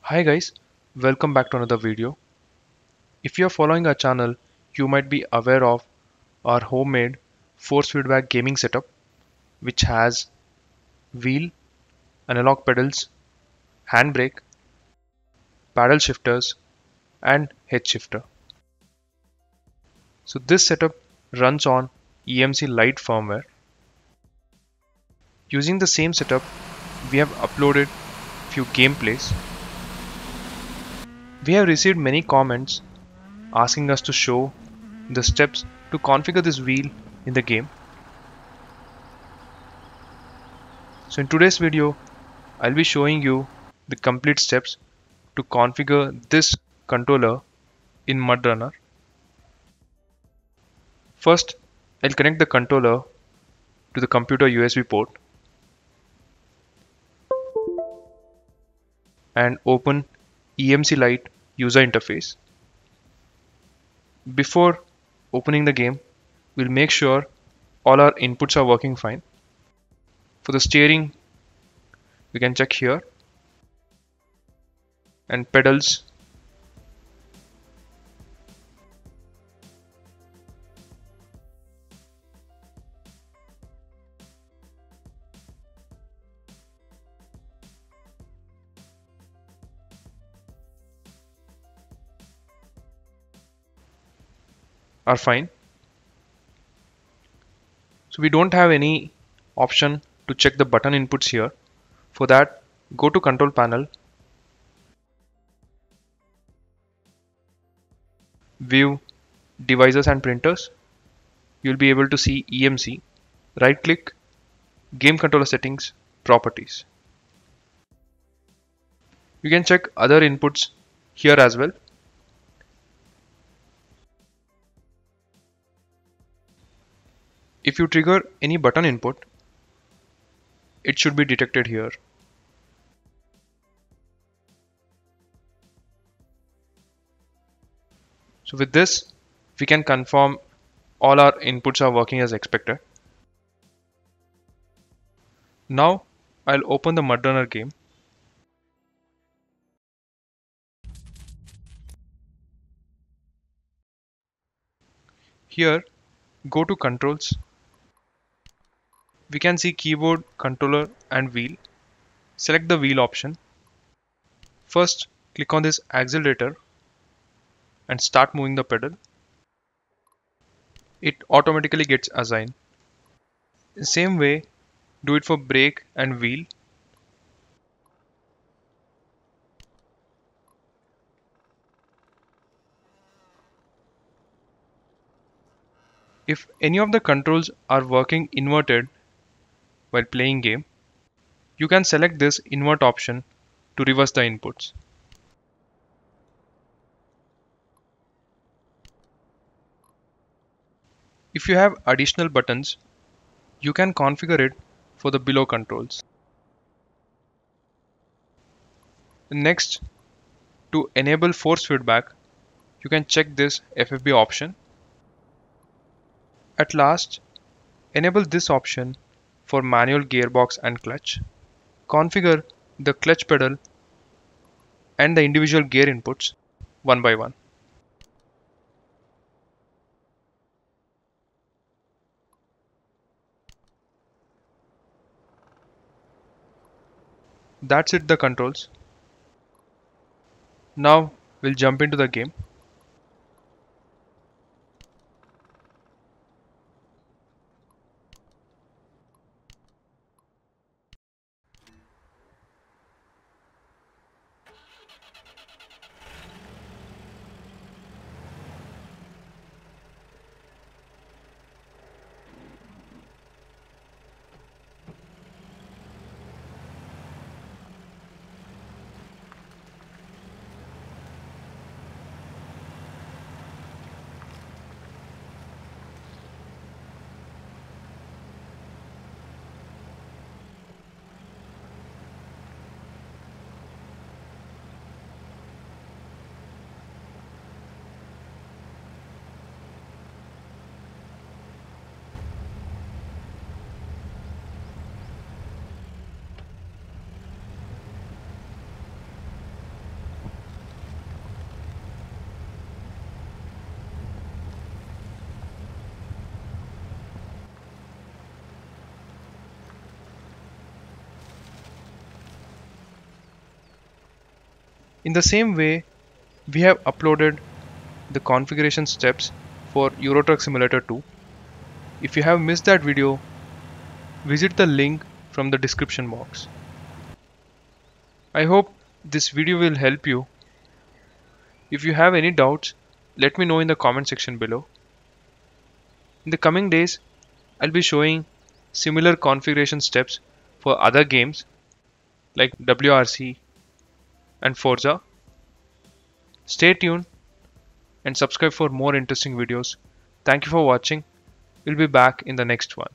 Hi guys, welcome back to another video. If you are following our channel, you might be aware of our homemade force feedback gaming setup which has wheel, analog pedals, handbrake, paddle shifters and H-shifter. So this setup runs on EMC Lite firmware. Using the same setup, we have uploaded few gameplays we have received many comments asking us to show the steps to configure this wheel in the game. So in today's video, I'll be showing you the complete steps to configure this controller in MudRunner. First, I'll connect the controller to the computer USB port and open EMC Lite user interface. Before opening the game, we'll make sure all our inputs are working fine. For the steering, we can check here and pedals. Are fine. So we don't have any option to check the button inputs here. For that, go to control panel, view devices and printers. You'll be able to see EMC. Right click, game controller settings, properties. You can check other inputs here as well. If you trigger any button input, it should be detected here. So with this, we can confirm all our inputs are working as expected. Now I'll open the MudRunner game. Here, go to controls we can see keyboard, controller and wheel. Select the wheel option. First click on this accelerator and start moving the pedal. It automatically gets assigned. Same way do it for brake and wheel. If any of the controls are working inverted while playing game, you can select this invert option to reverse the inputs. If you have additional buttons, you can configure it for the below controls. Next, to enable force feedback, you can check this FFB option. At last, enable this option for manual gearbox and clutch. Configure the clutch pedal and the individual gear inputs one by one. That's it the controls. Now we'll jump into the game. In the same way, we have uploaded the configuration steps for Euro Truck Simulator 2. If you have missed that video, visit the link from the description box. I hope this video will help you. If you have any doubts, let me know in the comment section below. In the coming days, I'll be showing similar configuration steps for other games like WRC and Forza. Stay tuned and subscribe for more interesting videos. Thank you for watching. We'll be back in the next one.